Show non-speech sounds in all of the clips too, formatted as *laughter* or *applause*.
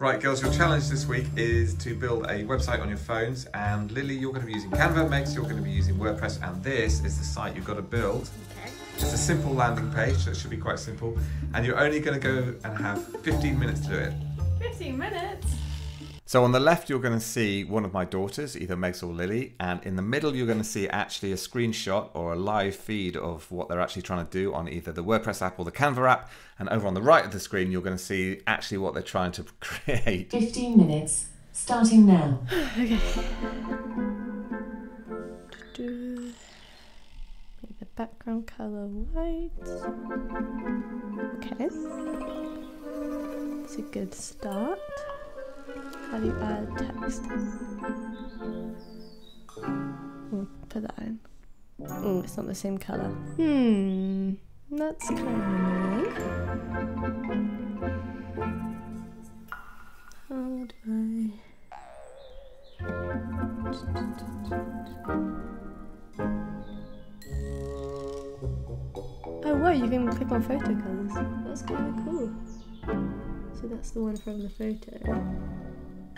Right, girls, your challenge this week is to build a website on your phones. And Lily, you're going to be using Canva, Megs, you're going to be using WordPress, and this is the site you've got to build. Okay. It's a simple landing page, so it should be quite simple. And you're only going to go and have 15 minutes to do it. 15 minutes. So on the left, you're going to see one of my daughters, either Megs or Lily, and in the middle, you're going to see actually a screenshot or a live feed of what they're actually trying to do on either the WordPress app or the Canva app. And over on the right of the screen, you're going to see actually what they're trying to *laughs* create. 15 minutes, starting now. *laughs* Okay. Make the background color white. Okay. It's a good start. How do you add text? Oh, put that in. Oh, it's not the same color. Hmm. That's kind of annoying. How do I? Oh wow, you can click on photo colors. That's kind of cool. So that's the one from the photo.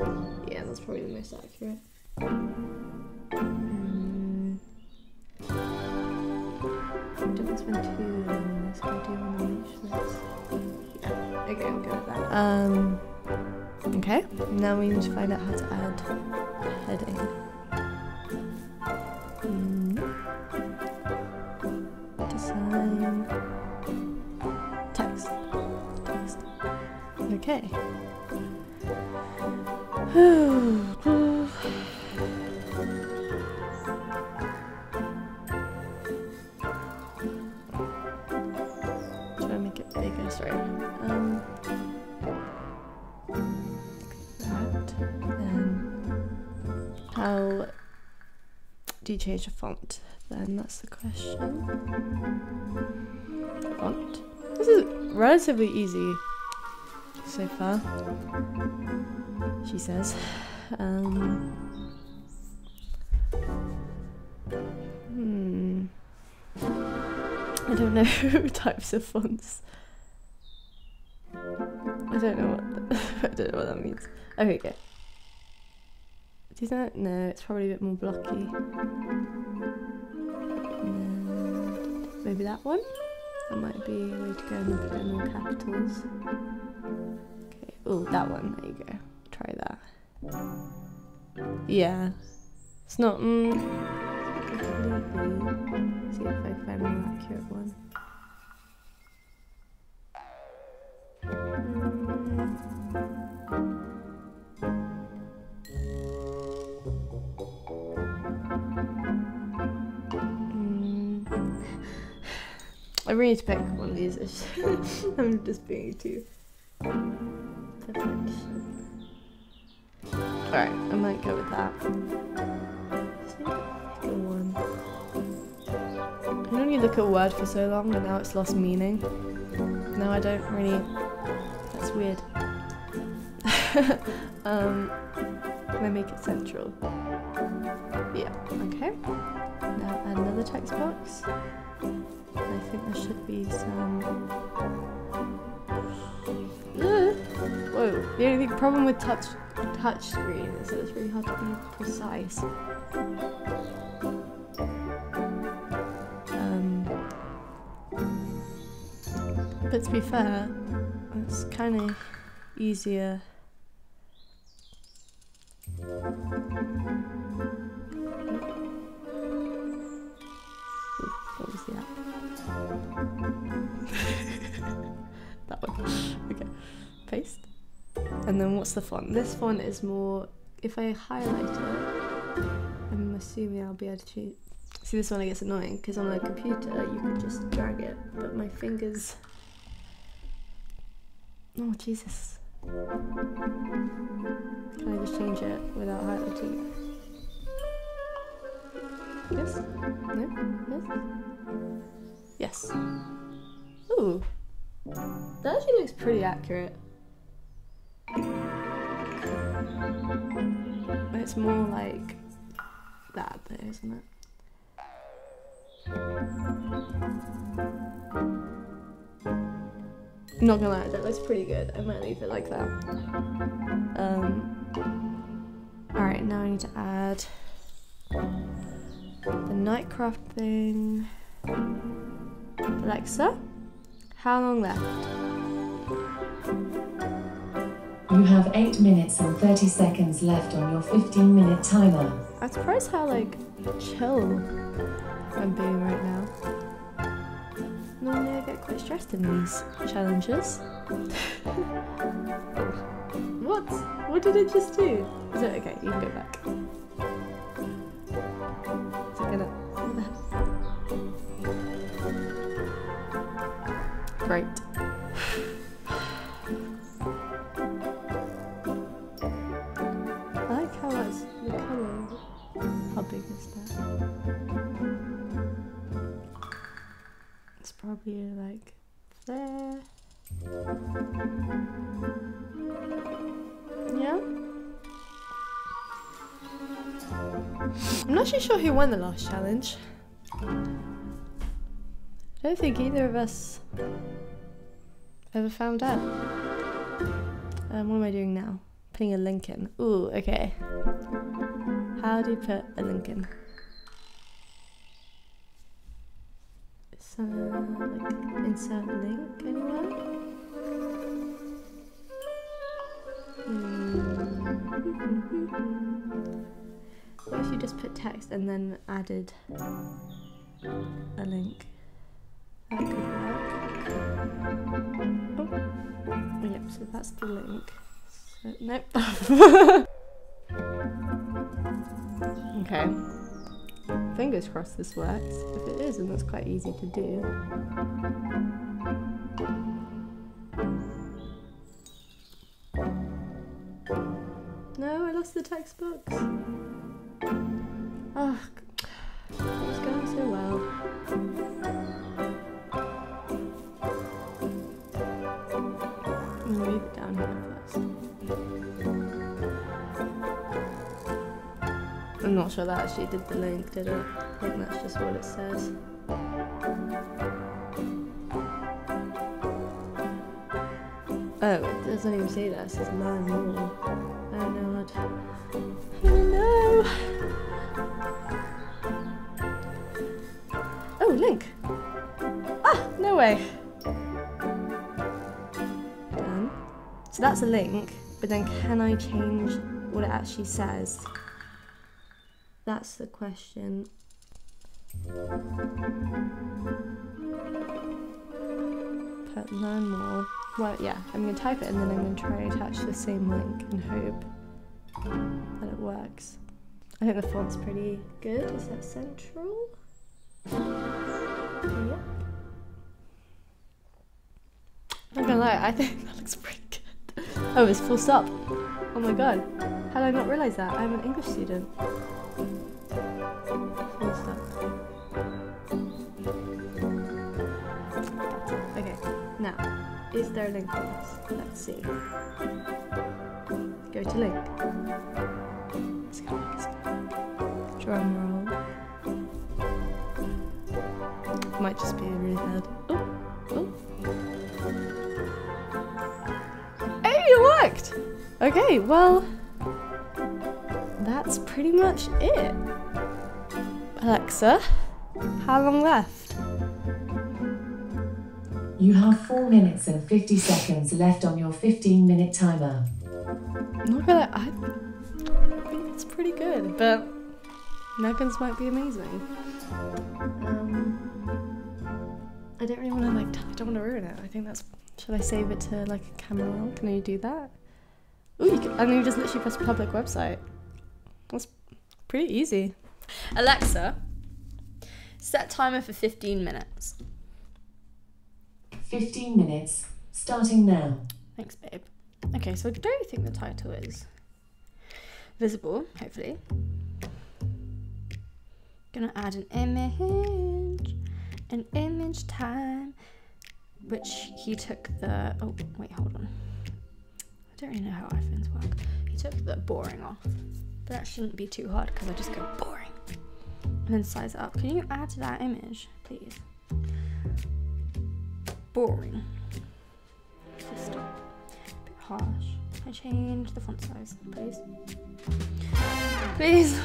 Yeah, that's probably the most accurate. Mm. Difference between two and this. I do want to make sure that's. Yeah. Okay, I'll go with that. Um. Okay. Now we need to find out how to add heading. Mm. Design. Text. Text. Okay. *sighs* Try to make it. Um, that. Then, how do you change a font? Then that's the question. Font. This is relatively easy so far. She says. Um, hmm. I don't know *laughs* types of fonts. I don't know what *laughs* I don't know what that means. Okay, go. Do know? No, it's probably a bit more blocky. Maybe that one. That might be a way to go and more capitals. Okay. Oh, that one. There you go. Try that. Yeah. It's not. Mm. See if I find a more accurate one. Mm. *sighs* I really need to pick one of these. *laughs* I'm just being too Alright, I might go with that. I only look at a word for so long and now it's lost meaning. Now I don't really. That's weird. *laughs* um, can I make it central? Yeah, okay. Now add another text box. I think there should be some. *gasps* Whoa! The only problem with touch touch screen that it's really hard to be precise. Um, but to be fair, it's kind of easier. And then what's the font? This font is more. If I highlight it, I'm assuming I'll be able to. See, this one gets annoying because on a computer you can just drag it, but my fingers. Oh Jesus! Can I just change it without highlighting? Yes? No? Yes? Yes. Ooh. That actually looks pretty accurate. But it's more like that though, isn't it? I'm not gonna lie, that looks pretty good. I might leave it like that. Um, Alright, now I need to add the nightcraft thing. Alexa, how long left? You have 8 minutes and 30 seconds left on your 15 minute timer. I'm surprised how like chill I'm being right now. Normally I get quite stressed in these challenges. *laughs* what? What did it just do? Is it okay? You can go back. Is it gonna? Great. Sure who won the last challenge. I don't think either of us ever found out. Um, what am I doing now? Putting a link in. Ooh, okay. How do you put a link in? So, like, insert link anywhere? Hmm. *laughs* What if you just put text and then added a link? That could work. Oh, yep, so that's the link. So, nope. *laughs* okay. Fingers crossed this works. If it is, then that's quite easy to do. No, I lost the text box. Oh, it going so well. I'm move it down here first. I'm not sure that actually did the link, did it? I think that's just what it says. Oh, it doesn't even say that. It says learn that's a link, but then can I change what it actually says? That's the question. Put learn more. Well, yeah, I'm gonna type it and then I'm gonna try and attach the same link and hope that it works. I think the font's pretty good. Is that central? Yep. Not gonna lie, I think *laughs* that looks pretty good. Oh, it's full stop. Oh my god. How did I not realise that? I'm an English student. Full stop. Okay, now, is there a link on this? Let's see. Go to link. Let's go, let's go. Drum roll. Might just be really bad. Okay, well, that's pretty much it. Alexa, how long left? You have 4 minutes and 50 seconds left on your 15 minute timer. Not gonna, I think it's pretty good, but Megan's might be amazing. Um, I don't really want to like, I don't want to ruin it. I think that's. Should I save it to like a camera roll? Can you do that? Oh, you can, and then you just literally press public website. That's pretty easy. Alexa, set timer for 15 minutes. 15 minutes, starting now. Thanks, babe. Okay, so I don't think the title is visible, hopefully. Gonna add an image, an image time, which he took the. Oh, wait, hold on. I don't really know how iPhones work. He took the boring off, but that shouldn't be too hard because I just go boring and then size it up. Can you add to that image, please? Boring. Stop. bit harsh. Can I change the font size, please? Please.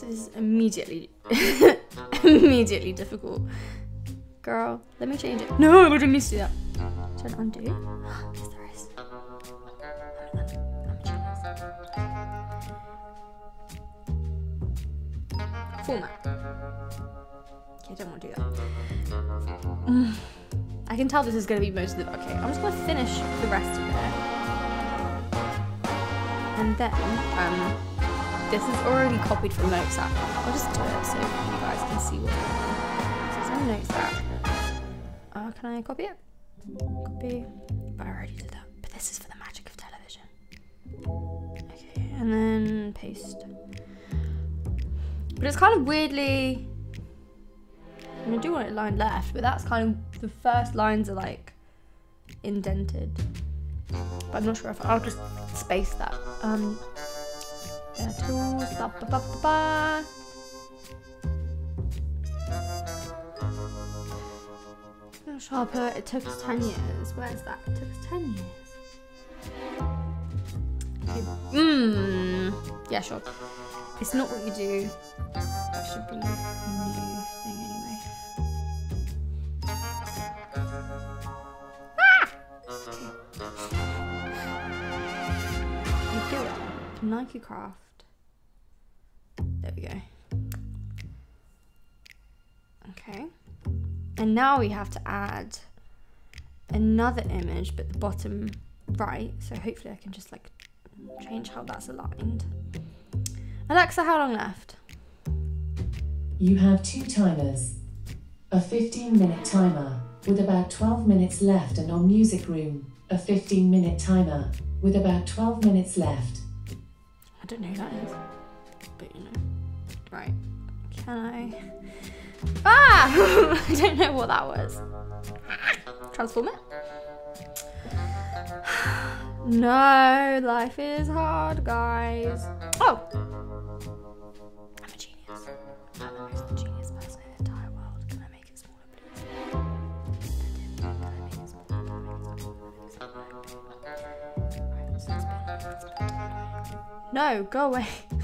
This is immediately *laughs* immediately difficult. Girl, let me change it. No, I wouldn't need to do that. Turn undo. *gasps* yes, there is. Format. Okay, I don't want to do that. Mm. I can tell this is going to be most of the. Okay, I'm just going to finish the rest of it. And then, um, this is already copied from Notes app. I'll just do it so you guys can see what's going on. So it's on Notes. Uh, can I copy it? Copy. But I already did that. But this is for the magic of television. Okay, and then paste. But it's kind of weirdly. I mean, I do want it line left, but that's kind of the first lines are like indented. But I'm not sure if I'll just space that. Um, uh, ba, ba, ba, ba, ba. Sharper, it took us 10 years. Where's that? It took us 10 years. Mmm. Yeah, sure. It's not what you do. That should be a new thing anyway. Ah! Okay. You do it. Nike Craft. There we go. Okay. And now we have to add another image, but the bottom right. So hopefully I can just like change how that's aligned. Alexa, how long left? You have two timers. A 15 minute timer with about 12 minutes left, and on Music Room, a 15 minute timer with about 12 minutes left. I don't know who that is, but you know. Right. Can I? Ah! *laughs* I don't know what that was. Transform it. *sighs* No, life is hard, guys. Oh! I'm a genius. I'm the most genius person in the entire world. Can I make it smaller, please? Can I make it smaller? No, go away. *laughs*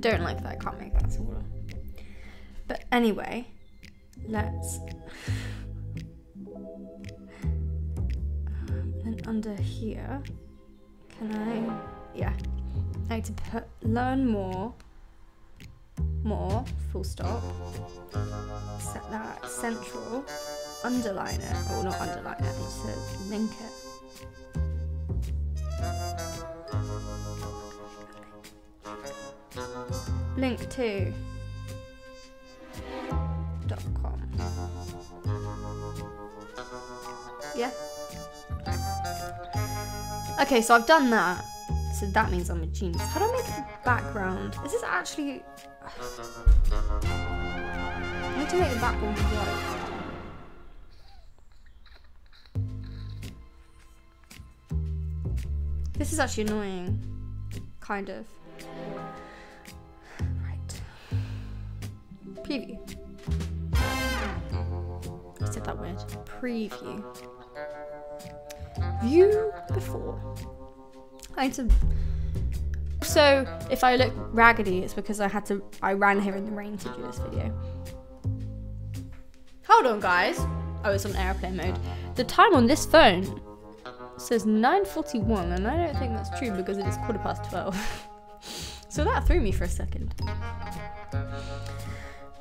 don't like that. I can't make that smaller. But anyway, let's. Um, and under here, can I? Yeah, I need to put learn more. More full stop. Set that central. Underline it. Oh, not underline it. I need to link it. Link to dot com. Yeah. Okay, so I've done that. So that means I'm a genius. How do I make the background? Is this actually? *sighs* I need to make the background white. This is actually annoying. Kind of. Preview. I said that word. Preview. View before. I need to. So if I look raggedy, it's because I had to. I ran here in the rain to do this video. Hold on, guys. Oh, it's on airplane mode. The time on this phone says 9:41, and I don't think that's true because it is quarter past 12. *laughs* so that threw me for a second.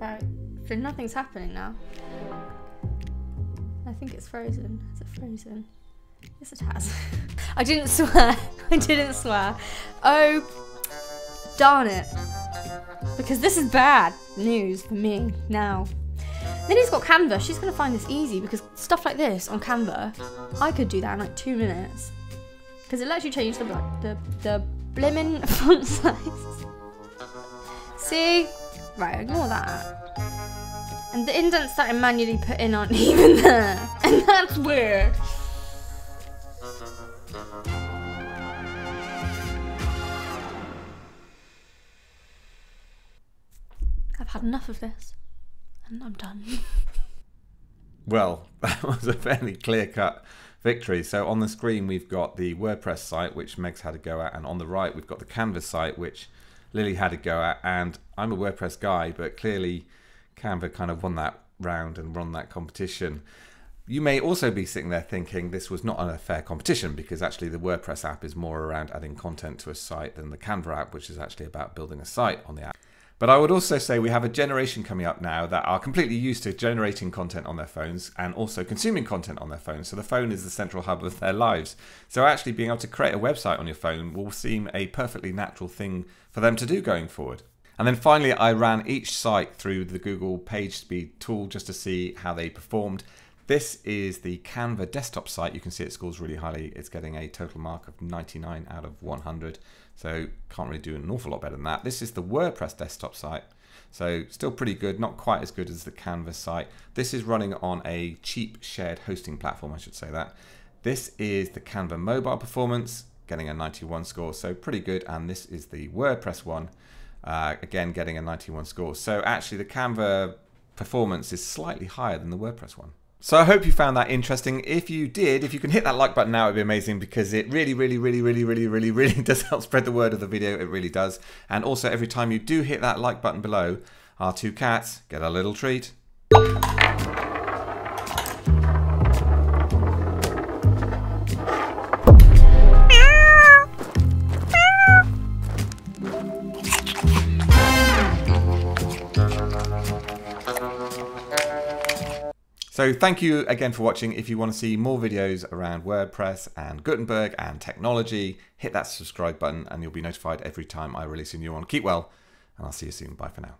Right, so nothing's happening now. I think it's frozen. Is it frozen? Yes, it has. *laughs* I didn't swear. *laughs* I didn't swear. Oh, darn it. Because this is bad news for me now. Lily's got Canva. She's going to find this easy because stuff like this on Canva, I could do that in like two minutes. Because it lets you change the, the, the blimmin' *laughs* font size. See? Right, ignore that. And the indents that I manually put in aren't *laughs* even there. And that's weird. I've had enough of this. And I'm done. *laughs* Well, *laughs* that was a fairly clear cut victory. So on the screen, we've got the WordPress site, which Meg's had a go at, and on the right, we've got the Canvas site, which Lily had a go at. And I'm a WordPress guy, but clearly Canva kind of won that round and won that competition. You may also be sitting there thinking this was not a fair competition because actually the WordPress app is more around adding content to a site than the Canva app, which is actually about building a site on the app. But I would also say we have a generation coming up now that are completely used to generating content on their phones and also consuming content on their phones. So the phone is the central hub of their lives. So actually being able to create a website on your phone will seem a perfectly natural thing for them to do going forward. And then finally, I ran each site through the Google PageSpeed tool just to see how they performed. This is the Canva desktop site. You can see it scores really highly. It's getting a total mark of 99 out of 100. So can't really do an awful lot better than that. This is the WordPress desktop site. So still pretty good, not quite as good as the Canva site. This is running on a cheap shared hosting platform, I should say that. This is the Canva mobile performance, getting a 91 score, so pretty good. And this is the WordPress one, uh, again getting a 91 score. So actually the Canva performance is slightly higher than the WordPress one. So I hope you found that interesting. If you did, if you can hit that like button now, it'd be amazing because it really, really, really, really, really, really, really *laughs* does help spread the word of the video. It really does. And also every time you do hit that like button below, our two cats get a little treat. So thank you again for watching. If you want to see more videos around WordPress and Gutenberg and technology, hit that subscribe button and you'll be notified every time I release a new one. Keep well, and I'll see you soon. Bye for now.